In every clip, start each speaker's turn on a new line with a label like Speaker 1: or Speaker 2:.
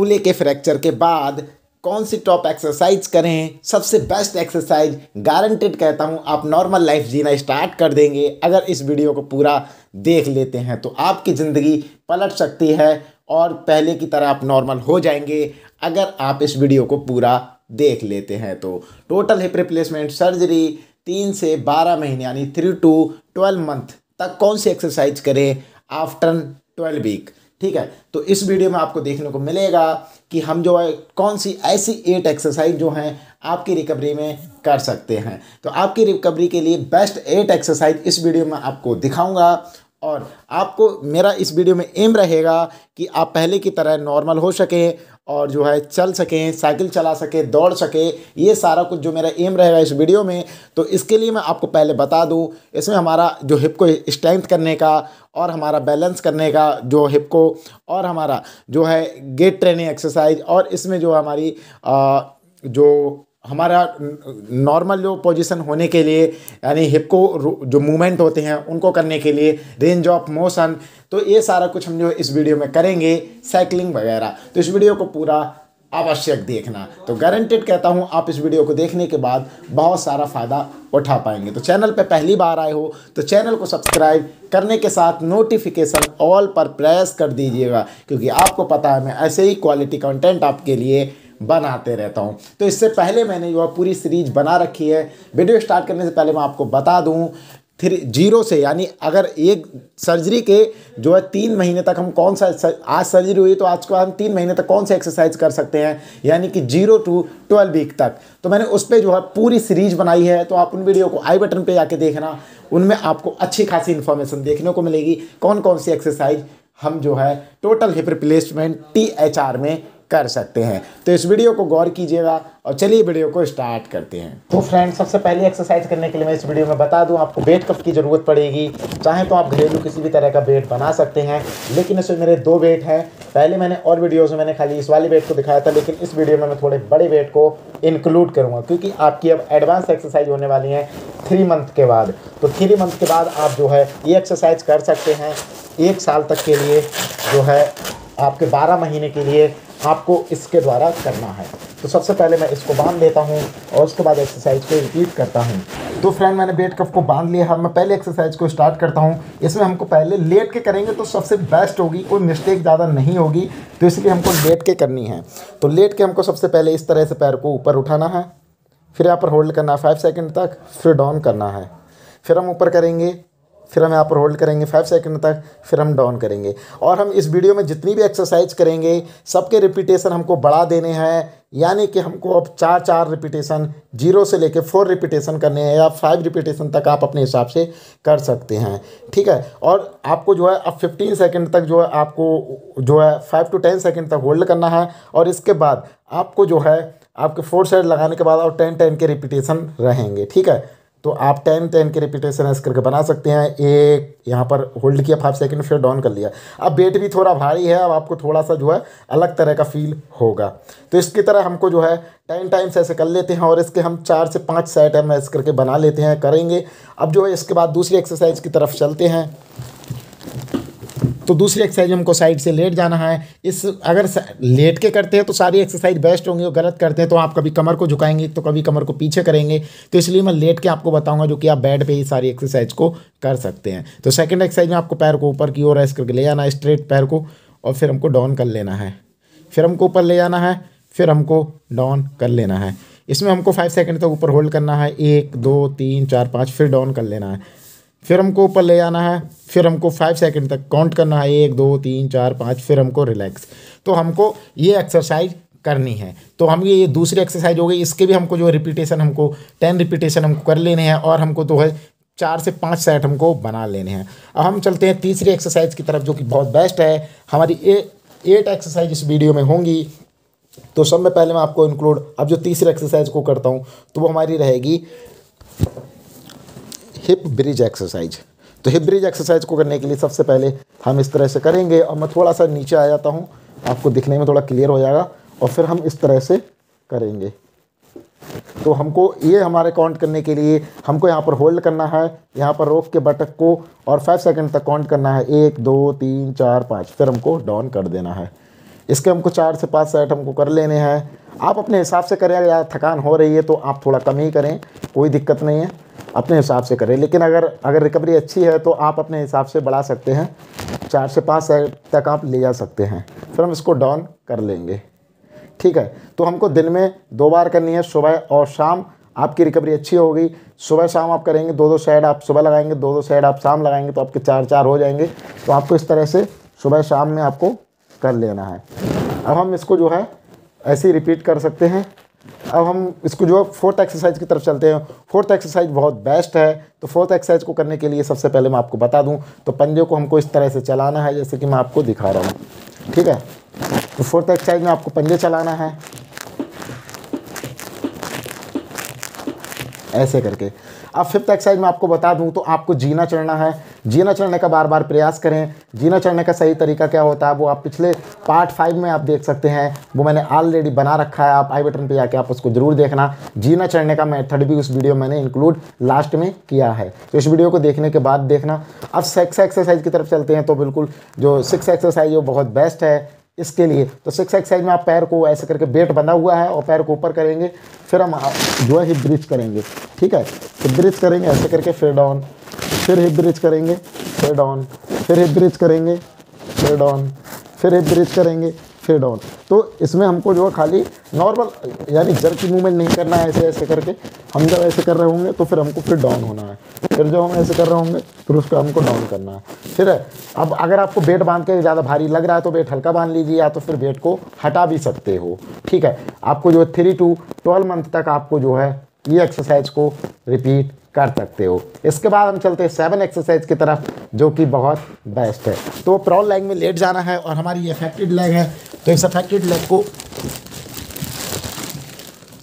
Speaker 1: फूले के फ्रैक्चर के बाद कौन सी टॉप एक्सरसाइज करें? सबसे बेस्ट एक्सरसाइज गारंटेड कहता हूँ, आप नॉर्मल लाइफ जीना स्टार्ट कर देंगे। अगर इस वीडियो को पूरा देख लेते हैं तो आपकी ज़िंदगी पलट सकती है और पहले की तरह आप नॉर्मल हो जाएँगे। अगर आप इस वीडियो को पूरा देख लेते हैं तो टोटल हिप रिप्लेसमेंट सर्जरी तीन से बारह महीने, यानी थ्री टू ट्वेल्व मंथ तक कौन सी एक्सरसाइज करें? आफ्टर ट्वेल्व वीक ठीक है? तो इस वीडियो में आपको देखने को मिलेगा कि हम जो है कौन सी ऐसी एट एक्सरसाइज जो हैं आपकी रिकवरी में कर सकते हैं। तो आपकी रिकवरी के लिए बेस्ट एट एक्सरसाइज इस वीडियो में आपको दिखाऊँगा और आपको मेरा इस वीडियो में एम रहेगा कि आप पहले की तरह नॉर्मल हो सकें और जो है चल सकें साइकिल चला सकें दौड़ सके ये सारा कुछ जो मेरा एम रहेगा इस वीडियो में। तो इसके लिए मैं आपको पहले बता दूँ इसमें हमारा जो हिप को स्ट्रेंथ करने का और हमारा बैलेंस करने का जो हिप को और हमारा जो है गेट ट्रेनिंग एक्सरसाइज और इसमें जो हमारी आ, जो हमारा नॉर्मल जो पोजीशन होने के लिए, यानी हिप को जो मूवमेंट होते हैं, उनको करने के लिए रेंज ऑफ़ मोशन तो ये सारा कुछ हम जो इस वीडियो में करेंगे साइकिलिंग वगैरह। तो इस वीडियो को पूरा आवश्यक देखना। तो गारंटेड कहता हूँ, आप इस वीडियो को देखने के बाद बहुत सारा फ़ायदा उठा पाएँगे। तो चैनल पर पहली बार आए हो तो चैनल को सब्सक्राइब करने के साथ नोटिफिकेशन ऑल पर प्रेस कर दीजिएगा, क्योंकि आपको पता है, मैं ऐसे ही क्वालिटी कंटेंट आपके लिए बनाते रहता हूँ। तो इससे पहले मैंने जो है पूरी सीरीज़ बना रखी है वीडियो स्टार्ट करने से पहले मैं आपको बता दूँ थ्री ज़ीरो से, यानी अगर एक सर्जरी के जो है तीन महीने तक हम कौन सा आज सर्जरी हुई तो आज को हम तीन महीने तक कौन सा एक्सरसाइज कर सकते हैं, यानी कि ज़ीरो टू ट्वेल्व वीक तक। तो मैंने उस पर जो है पूरी सीरीज़ बनाई है तो आप उन वीडियो को आई बटन पे जाके देखना, उनमें आपको अच्छी खासी इन्फॉर्मेशन देखने को मिलेगी कौन कौन सी एक्सरसाइज हम जो है total hip replacement T H R में कर सकते हैं। तो इस वीडियो को गौर कीजिएगा और चलिए वीडियो को स्टार्ट करते हैं। तो फ्रेंड सबसे पहले एक्सरसाइज करने के लिए मैं इस वीडियो में बता दूँ, आपको बेड कप की ज़रूरत पड़ेगी। चाहे तो आप घरेलू किसी भी तरह का बेड बना सकते हैं, लेकिन इसमें मेरे दो बेड हैं। पहले मैंने और वीडियोज़ में मैंने खाली इस वाले बेड को दिखाया था, लेकिन इस वीडियो में मैं थोड़े बड़े बेड को इंक्लूड करूँगा, क्योंकि आपकी अब एडवांस एक्सरसाइज होने वाली है थ्री मंथ के बाद। तो थ्री मंथ के बाद आप जो है, ये एक्सरसाइज कर सकते हैं। एक साल तक के लिए जो है, आपके बारह महीने के लिए आपको इसके द्वारा करना है। तो सबसे पहले मैं इसको बाँध लेता हूँ और उसके बाद एक्सरसाइज को रिपीट करता हूँ। तो फ्रेंड मैंने बेड कफ को बाँध लिया है। मैं पहले एक्सरसाइज को स्टार्ट करता हूँ। इसमें हमको पहले लेट के करेंगे तो सबसे बेस्ट होगी कोई मिस्टेक ज़्यादा नहीं होगी। तो इसलिए हमको लेट के करनी है। तो लेट के हमको सबसे पहले इस तरह से पैर को ऊपर उठाना है। फिर यहाँ पर होल्ड करना है। फाइव सेकेंड तक, फिर डाउन करना है। फिर हम ऊपर करेंगे। फिर हम यहाँ पर होल्ड करेंगे फाइव सेकंड तक, फिर हम डाउन करेंगे। और हम इस वीडियो में जितनी भी एक्सरसाइज करेंगे, सबके रिपीटेशन हमको बढ़ा देने हैं। यानी कि हमको अब चार चार रिपीटेशन ज़ीरो से लेके फोर रिपीटेशन करने हैं या फाइव रिपीटेशन तक आप अपने हिसाब से कर सकते हैं। ठीक है? और आपको जो है, अब फिफ्टीन सेकंड तक जो है, आपको जो है फाइव टू टेन सेकंड तक होल्ड करना है। और इसके बाद आपको जो है, आपके फोर साइड लगाने के बाद और टेन टेन के रिपीटेशन रहेंगे। ठीक है? तो आप टेन टेन के रिपीटेशन ऐसे करके बना सकते हैं। एक, यहाँ पर होल्ड किया फाइव सेकंड फिर डाउन कर लिया। अब वेट भी थोड़ा भारी है, अब आपको थोड़ा सा जो है अलग तरह का फील होगा। तो इसकी तरह हमको जो है टेन टाइम्स ऐसे कर लेते हैं और इसके हम चार से पाँच सेट हम ऐसे करके बना लेते हैं, करेंगे। अब जो है इसके बाद दूसरी एक्सरसाइज की तरफ़ चलते हैं। तो दूसरी एक्सरसाइज हमको साइड से लेट जाना है। इस अगर लेट के करते हैं तो सारी एक्सरसाइज बेस्ट होंगी और गलत करते हैं तो आप कभी कमर को झुकाएँगे तो कभी कमर को पीछे करेंगे। तो इसलिए मैं लेट के आपको बताऊँगा जो कि आप बेड पे ही सारी एक्सरसाइज को कर सकते हैं। तो सेकेंड एक्सरसाइज में आपको पैर को ऊपर की ओर ऐसे करके ले जाना है स्ट्रेट पैर को, और फिर हमको डाउन कर लेना है। फिर हमको ऊपर ले जाना है, फिर हमको डाउन कर लेना है। इसमें हमको फाइव सेकेंड तक ऊपर होल्ड करना है। एक, दो, तीन, चार, पाँच, फिर डाउन कर लेना है। फिर हमको ऊपर ले जाना है, फिर हमको फाइव सेकंड तक काउंट करना है, एक, दो, तीन, चार, पाँच, फिर हमको रिलैक्स तो हमको ये एक्सरसाइज करनी है। तो हम ये दूसरी एक्सरसाइज हो गई, इसके भी हमको जो रिपीटेशन हमको टेन रिपीटेशन हमको कर लेने हैं और हमको तो है, चार से पाँच सेट हमको बना लेने हैं। अब हम चलते हैं तीसरी एक्सरसाइज की तरफ़, जो कि बहुत बेस्ट है। हमारी एट एक्सरसाइज इस वीडियो में होंगी। तो सब में पहले मैं आपको इंक्लूड अब जो तीसरी एक्सरसाइज को करता हूँ तो वो हमारी रहेगी हिप ब्रिज एक्सरसाइज तो हिप ब्रिज एक्सरसाइज को करने के लिए सबसे पहले हम इस तरह से करेंगे और मैं थोड़ा सा नीचे आ जाता हूँ। आपको दिखने में थोड़ा क्लियर हो जाएगा और फिर हम इस तरह से करेंगे। तो हमको ये हमारे काउंट करने के लिए हमको यहाँ पर होल्ड करना है। यहाँ पर रोक के बटक को और फाइव सेकंड तक काउंट करना है। एक, दो, तीन, चार, पाँच। फिर हमको डाउन कर देना है। इसके हमको चार से पाँच सेट हमको कर लेने हैं। आप अपने हिसाब से करें, अगर थकान हो रही है तो आप थोड़ा कम ही करें, कोई दिक्कत नहीं है, अपने हिसाब से करें। लेकिन अगर अगर रिकवरी अच्छी है तो आप अपने हिसाब से बढ़ा सकते हैं, चार से पाँच तक आप ले जा सकते हैं, फिर हम इसको डाउन कर लेंगे। ठीक है तो हमको दिन में दो बार करनी है, सुबह और शाम। आपकी रिकवरी अच्छी होगी, सुबह शाम आप करेंगे, दो दो साइड आप सुबह लगाएँगे, दो दो साइड आप शाम लगाएँगे तो आपके चार चार हो जाएँगे। तो आपको इस तरह से सुबह शाम में आपको कर लेना है। अब हम इसको जो है ऐसे ही रिपीट कर सकते हैं। अब हम इसको जो फोर्थ एक्सरसाइज की तरफ़ चलते हैं। फोर्थ एक्सरसाइज बहुत बेस्ट है। तो फोर्थ एक्सरसाइज को करने के लिए सबसे पहले मैं आपको बता दूँ तो पंजे को हमको इस तरह से चलाना है, जैसे कि मैं आपको दिखा रहा हूँ। ठीक है? तो फोर्थ एक्सरसाइज में आपको पंजे चलाना है। ऐसे करके। अब फिफ्थ एक्सरसाइज में आपको बता दूँ तो आपको जीना चढ़ना है। जीना चढ़ने का बार बार प्रयास करें। जीना चढ़ने का सही तरीका क्या होता है? वो आप पिछले पार्ट फाइव में आप देख सकते हैं। वो मैंने ऑलरेडी बना रखा है। आप आई बटन पर जाके आप उसको ज़रूर देखना। जीना चढ़ने का मेथड भी उस वीडियो मैंने इंक्लूड लास्ट में किया है। तो इस वीडियो को देखने के बाद देखना। अब सेक्स एक्सरसाइज की तरफ़ चलते हैं तो बिल्कुल जो सिक्स एक्सरसाइज वो बहुत बेस्ट है। इसके लिए। तो सिक्स एक्सरसाइज में आप पैर को ऐसे करके बेट बना हुआ है और पैर को ऊपर करेंगे, फिर हम जो है हिप ब्रिज करेंगे। ठीक है? हिप ब्रिज करेंगे, ऐसे करके फिर डाउन फिर हिप ब्रिज करेंगे, फिर डाउन फिर हिप ब्रिज करेंगे, फिर डाउन फिर हिप ब्रिज करेंगे, फिर डाउन तो इसमें हमको जो है खाली नॉर्मल यानी जर की मूवमेंट नहीं करना है ऐसे ऐसे करके, हम जब ऐसे कर रहे होंगे तो फिर हमको फिर डाउन होना है। फिर जब हम ऐसे कर रहे होंगे, फिर उसको हमको डाउन करना है। फिर अब अगर आपको बेट बाँध के ज़्यादा भारी लग रहा है तो बेट हल्का बाँध लीजिए, या तो फिर बेट को हटा भी सकते हो। ठीक है? आपको जो है थ्री टू ट्वेल्व मंथ तक आपको जो है, ये एक्सरसाइज को रिपीट कर सकते हो। इसके बाद हम चलते हैं सेवन एक्सरसाइज की तरफ़, जो कि बहुत बेस्ट है। तो प्रॉल लेग में लेट जाना है और हमारी ये अफेक्टेड लेग है। तो इस अफेक्टेड लेग को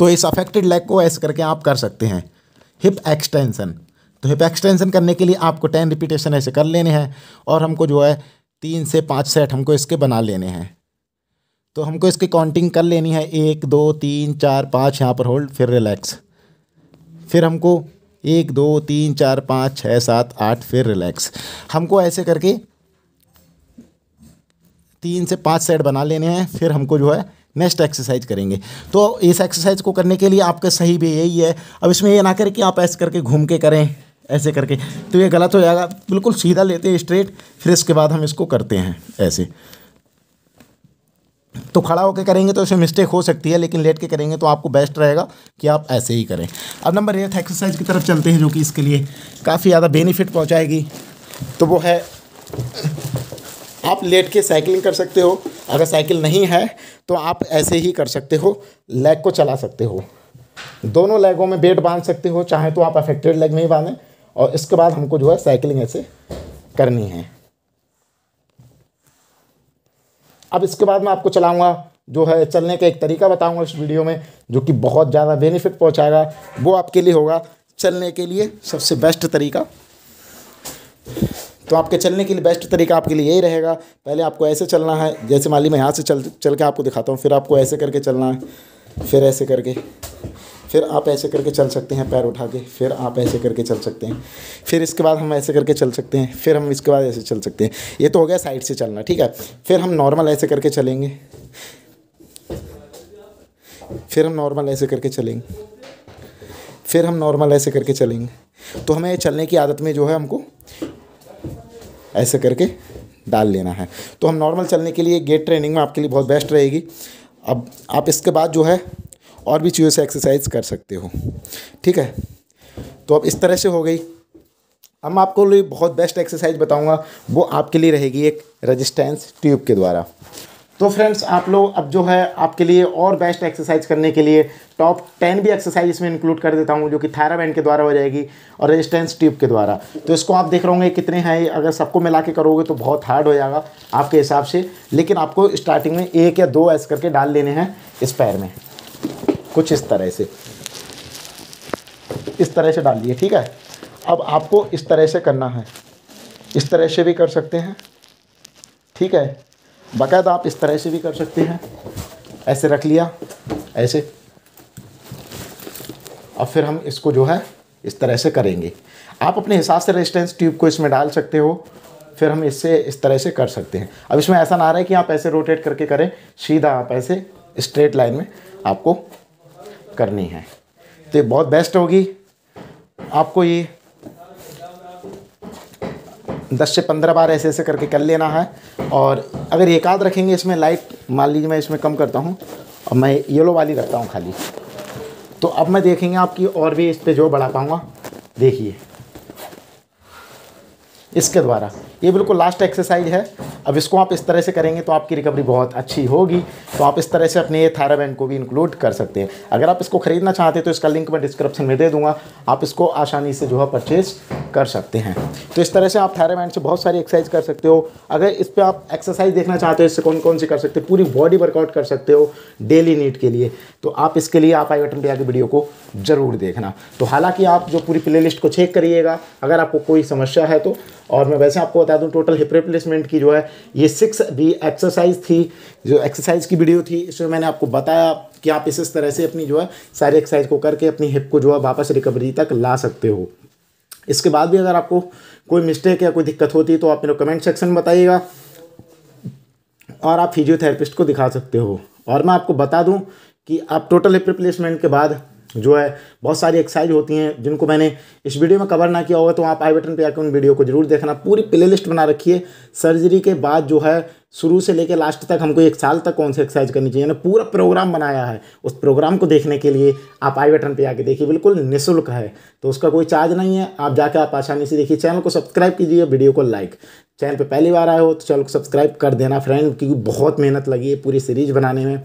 Speaker 1: तो इस अफेक्टेड लेग को ऐसे करके आप कर सकते हैं। हिप एक्सटेंशन तो हिप एक्सटेंशन करने के लिए आपको टेन रिपीटेशन ऐसे कर लेने हैं और हमको जो है तीन से पाँच सेट हमको इसके बना लेने हैं। तो हमको इसकी काउंटिंग कर लेनी है। एक, दो, तीन, चार, पाँच, यहाँ पर होल्ड फिर रिलैक्स फिर हमको एक, दो, तीन, चार, पाँच, छः, सात, आठ, फिर रिलैक्स हमको ऐसे करके तीन से पाँच सेट बना लेने हैं, फिर हमको जो है नेक्स्ट एक्सरसाइज करेंगे। तो इस एक्सरसाइज को करने के लिए आपका सही भी यही है। अब इसमें ये ना करें कि आप ऐसे करके घूम के करें, ऐसे करके। तो ये गलत हो जाएगा, बिल्कुल सीधा लेते हैं स्ट्रेट फिर इसके बाद हम इसको करते हैं, ऐसे। तो खड़ा होकर करेंगे तो इसमें मिस्टेक हो सकती है, लेकिन लेट के करेंगे तो आपको बेस्ट रहेगा कि आप ऐसे ही करें। अब नंबर एट एक्सरसाइज की तरफ़ चलते हैं, जो कि इसके लिए काफ़ी ज़्यादा बेनिफिट पहुँचाएगी। तो वो है आप लेट के साइकिलिंग कर सकते हो। अगर साइकिल नहीं है तो आप ऐसे ही कर सकते हो। लेग को चला सकते हो। दोनों लेगों में बेट बाँध सकते हो, चाहे तो आप अफेक्टेड लेग में ही बांधें। और इसके बाद हमको जो है साइकिलिंग ऐसे करनी है। अब इसके बाद मैं आपको चलाऊँगा, जो है चलने का एक तरीका बताऊँगा इस वीडियो में, जो कि बहुत ज़्यादा बेनिफिट पहुँचाएगा। वो आपके लिए होगा। चलने के लिए सबसे बेस्ट तरीका। तो आपके चलने के लिए बेस्ट तरीका आपके लिए यही रहेगा। पहले आपको ऐसे चलना है, जैसे मान ली मैं यहाँ से चल चल के आपको दिखाता हूँ, फिर आपको ऐसे करके चलना है, फिर ऐसे करके, फिर आप ऐसे करके चल सकते हैं पैर उठा के, फिर आप ऐसे करके चल सकते हैं, फिर इसके बाद हम ऐसे करके चल सकते हैं, फिर हम इसके बाद ऐसे चल सकते हैं। ये तो हो गया साइड से चलना, ठीक है? फिर हम नॉर्मल ऐसे करके चलेंगे। फिर हम नॉर्मल ऐसे करके चलेंगे। फिर हम नॉर्मल ऐसे करके चलेंगे। तो हमें चलने की आदत में जो है हमको ऐसे करके डाल लेना है। तो हम नॉर्मल चलने के लिए गेट ट्रेनिंग में आपके लिए बहुत बेस्ट रहेगी। अब आप इसके बाद जो है और भी चीज़ों से एक्सरसाइज कर सकते हो। ठीक है? तो अब इस तरह से हो गई। अब मैं आपको लिए बहुत बेस्ट एक्सरसाइज बताऊँगा। वो आपके लिए रहेगी एक रजिस्टेंस ट्यूब के द्वारा। तो फ्रेंड्स आप लोग अब जो है आपके लिए और बेस्ट एक्सरसाइज करने के लिए टॉप टेन भी एक्सरसाइज इसमें इंक्लूड कर देता हूँ, जो कि थायराबैंड के द्वारा हो जाएगी और रेजिस्टेंस ट्यूब के द्वारा। तो इसको आप देख रहे होंगे कितने हैं अगर सबको मिला के करोगे तो बहुत हार्ड हो जाएगा आपके हिसाब से, लेकिन आपको स्टार्टिंग में एक या दो ऐसे करके डाल लेने हैं इस पैर में। कुछ इस तरह से। इस तरह से डाल दिए, ठीक है? अब आपको इस तरह से करना है। इस तरह से भी कर सकते हैं, ठीक है? बाकायदा आप इस तरह से भी कर सकते हैं। ऐसे रख लिया, ऐसे। अब फिर हम इसको जो है, इस तरह से करेंगे। आप अपने हिसाब से रेजिस्टेंस ट्यूब को इसमें डाल सकते हो, फिर हम इससे इस तरह से कर सकते हैं। अब इसमें ऐसा ना रहा है कि आप ऐसे रोटेट करके करें, सीधा आप ऐसे स्ट्रेट लाइन में आपको करनी है। तो ये बहुत बेस्ट होगी। आपको ये दस से पंद्रह बार ऐसे ऐसे करके कर लेना है। और अगर एक आध रखेंगे इसमें लाइट मान लीजिए मैं इसमें कम करता हूँ और मैं येलो वाली रखता हूँ खाली। तो अब मैं देखेंगे आपकी और भी इस पर जो बढ़ा पाऊँगा। देखिए। इसके द्वारा। ये बिल्कुल लास्ट एक्सरसाइज है। अब इसको आप इस तरह से करेंगे तो आपकी रिकवरी बहुत अच्छी होगी। तो आप इस तरह से अपने ये थायराबैंड को भी इंक्लूड कर सकते हैं। अगर आप इसको खरीदना चाहते हैं तो इसका लिंक मैं डिस्क्रिप्शन में दे दूँगा। आप इसको आसानी से जो है परचेज कर सकते हैं। तो इस तरह से आप थायराबैंड से बहुत सारी एक्सरसाइज कर सकते हो। अगर इस पर आप एक्सरसाइज देखना चाहते हो, इससे कौन कौन सी कर सकते हो? पूरी बॉडी वर्कआउट कर सकते हो डेली नीड के लिए। तो आप इसके लिए आप आई बटन पर आके वीडियो को ज़रूर देखना। तो हालाँकि आप जो पूरी प्ले को चेक करिएगा, अगर आपको कोई समस्या है तो और मैं वैसे आपको बता दूँ टोटल हिप रिप्लेसमेंट की जो है, ये सिक्स भी एक्सरसाइज थी, जो एक्सरसाइज की वीडियो थी, इसमें मैंने आपको बताया कि आप इस तरह से अपनी जो है, सारी एक्सरसाइज को करके अपनी हिप को जो है वापस रिकवरी तक ला सकते हो। इसके बाद भी अगर आपको कोई मिस्टेक या कोई दिक्कत होती है तो आप मेरे कमेंट सेक्शन में बताइएगा और आप फिजियोथेरेपिस्ट को दिखा सकते हो। और मैं आपको बता दूँ कि आप टोटल हिप रिप्लेसमेंट के बाद जो है, बहुत सारी एक्सरसाइज होती हैं, जिनको मैंने इस वीडियो में कवर ना किया होगा तो आप आई बटन पे आकर उन वीडियो को ज़रूर देखना। पूरी प्ले लिस्ट बना रखी है। सर्जरी के बाद जो है, शुरू से लेकर लास्ट तक हमको एक साल तक कौन सी एक्सरसाइज करनी चाहिए, यानी पूरा प्रोग्राम बनाया है। उस प्रोग्राम को देखने के लिए आप आई बटन पर आके देखिए, बिल्कुल निःशुल्क है। तो उसका कोई चार्ज नहीं है। आप जाकर आप आसानी से देखिए चैनल को सब्सक्राइब कीजिए वीडियो को लाइक चैनल पर पहली बार आए हो तो चैनल को सब्सक्राइब कर देना फ्रेंड क्योंकि बहुत मेहनत लगी है पूरी सीरीज़ बनाने में।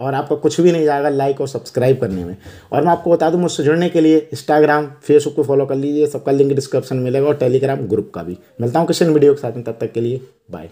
Speaker 1: और आपका कुछ भी नहीं जाएगा लाइक और सब्सक्राइब करने में। और मैं आपको बता दूँ, मुझसे जुड़ने के लिए इंस्टाग्राम फेसबुक को फॉलो कर लीजिए। सबका लिंक डिस्क्रिप्शन मिलेगा और टेलीग्राम ग्रुप का भी। मिलता हूँ किसी वीडियो के साथ में, तब तक के लिए बाय